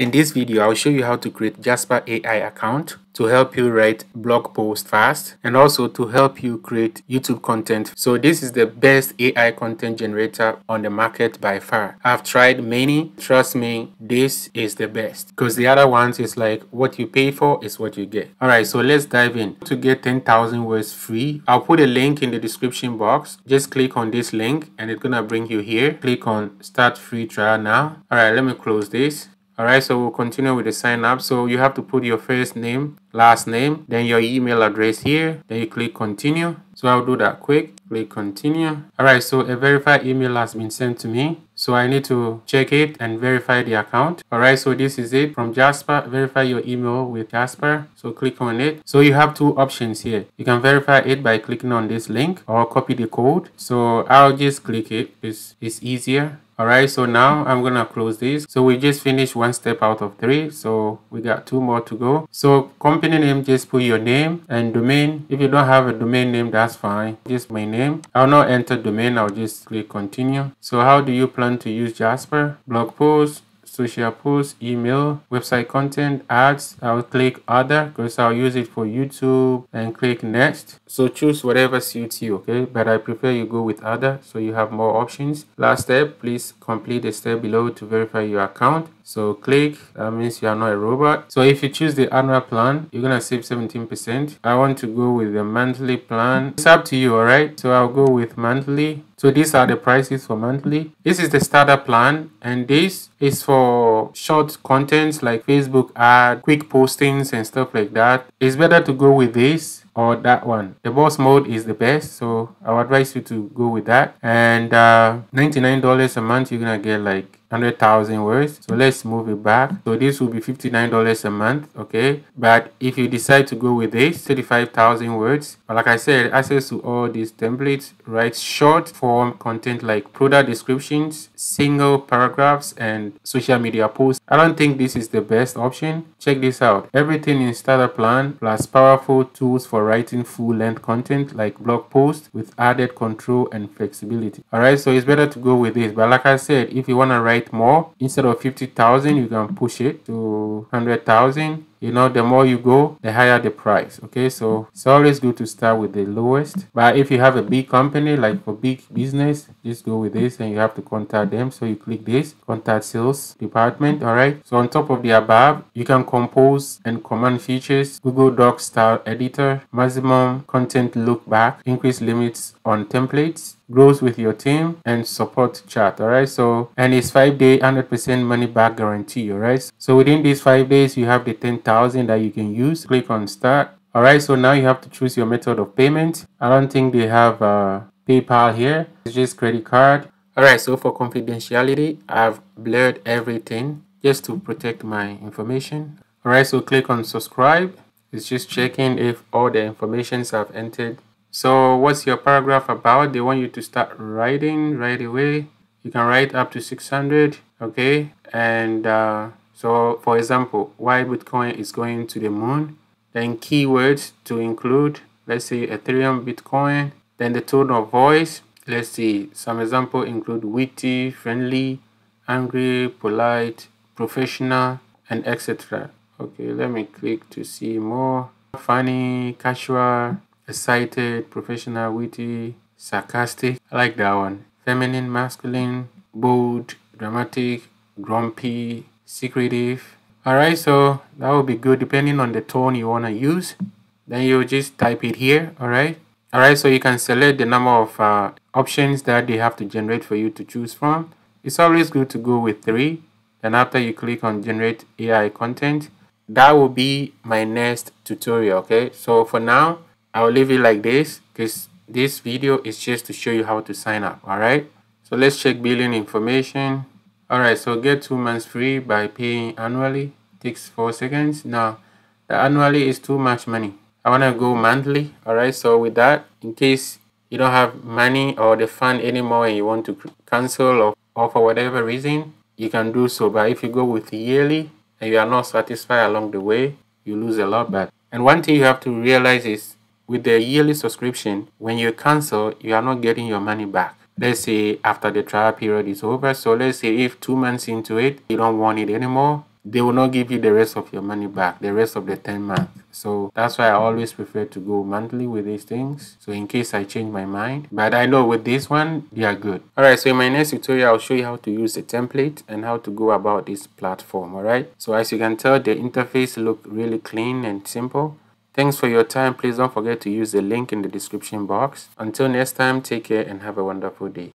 In this video, I'll show you how to create Jasper AI account to help you write blog posts fast and also to help you create YouTube content. So this is the best AI content generator on the market by far. I've tried many. Trust me, this is the best because the other ones is like what you pay for is what you get. All right, so let's dive in. To get 10,000 words free, I'll put a link in the description box. Just click on this link and it's gonna bring you here. Click on start free trial now. All right, let me close this. Alright, so we'll continue with the sign up. So you have to put your first name, last name, then your email address here. Then you click continue. So I'll do that quick. Click continue. Alright, so a verified email has been sent to me. So I need to check it and verify the account. Alright, so this is it from Jasper. Verify your email with Jasper. So click on it. So you have two options here. You can verify it by clicking on this link or copy the code. So I'll just click it. It's, it's easier all right so now i'm gonna close this. So we just finished one step out of three. So we got two more to go. So company name just put your name and domain. If you don't have a domain name that's fine. Just my name. I'll not enter domain. I'll just click continue. So how do you plan to use jasper? Blog post social posts, email, website content, ads. I'll click other because I'll use it for YouTube and click next. So choose whatever suits you, okay? But I prefer you go with other so you have more options. Last step, please complete the step below to verify your account. So click, that means you are not a robot. So if you choose the annual plan, you're gonna save 17%. I want to go with the monthly plan. It's up to you, all right? So I'll go with monthly. So these are the prices for monthly. This is the starter plan and this is for short contents like Facebook ad, quick postings and stuff like that. It's better to go with this or that one. The boss mode is the best, so I would advise you to go with that. And uh, $99 a month, you're gonna get like 100,000 words. So let's move it back. So this will be $59 a month, okay? But if you decide to go with this, 35,000 words, but like I said, access to all these templates, write short form content like product descriptions, single paragraphs, and social media posts. I don't think this is the best option. Check this out. Everything in starter plan plus powerful tools for writing full length content like blog posts with added control and flexibility. Alright, so it's better to go with this. But like I said, if you want to write more. Instead of 50,000 you can push it to 100,000 you know the more you go the higher the price okay? So it's always good to start with the lowest. But if you have a big company like for big business just go with this and you have to contact them. So you click this contact sales department all right? So on top of the above you can compose and command features google docs style editor maximum content look back increase limits on templates grows with your team and support chat all right? So and it's five day 100 percent money back guarantee all right? So within these five days you have the 10,000 that you can use click on start. All right so now you have to choose your method of payment. I don't think they have uh, paypal here. It's just credit card. All right so for confidentiality i've blurred everything just to protect my information. All right so click on subscribe. It's just checking if all the informations i've entered. So what's your paragraph about? They want you to start writing right away. You can write up to 600, okay? And uh, so for example, why Bitcoin is going to the moon. Then keywords to include, let's say Ethereum, Bitcoin. Then the tone of voice. Let's see, some example include witty, friendly, angry, polite, professional, and etc. Okay, let me click to see more. Funny, casual, excited, professional, witty, sarcastic. I like that one. Feminine, masculine, bold, dramatic, grumpy, secretive. Alright, so that would be good depending on the tone you want to use. Then you just type it here, alright? Alright, so you can select the number of uh, options that they have to generate for you to choose from. It's always good to go with three. Then after you click on generate AI content, that will be my next tutorial, okay? So for now, I'll leave it like this because this video is just to show you how to sign up all right so let's check billing information all right so get two months free by paying annually. Takes four seconds. Now the annually is too much money. I want to go monthly. All right so with that in case you don't have money or the fund anymore and you want to cancel or, or for whatever reason you can do so. But if you go with yearly and you are not satisfied along the way you lose a lot. But and one thing you have to realize is with the yearly subscription, when you cancel, you are not getting your money back. Let's say after the trial period is over. So let's say if two months into it, you don't want it anymore, they will not give you the rest of your money back the rest of the 10 months. So that's why i always prefer to go monthly with these things so in case i change my mind. But i know with this one they are good. All right so in my next tutorial i'll show you how to use the template and how to go about this platform all right so as you can tell the interface look really clean and simple Thanks for your time. Please don't forget to use the link in the description box. Until next time, take care and have a wonderful day.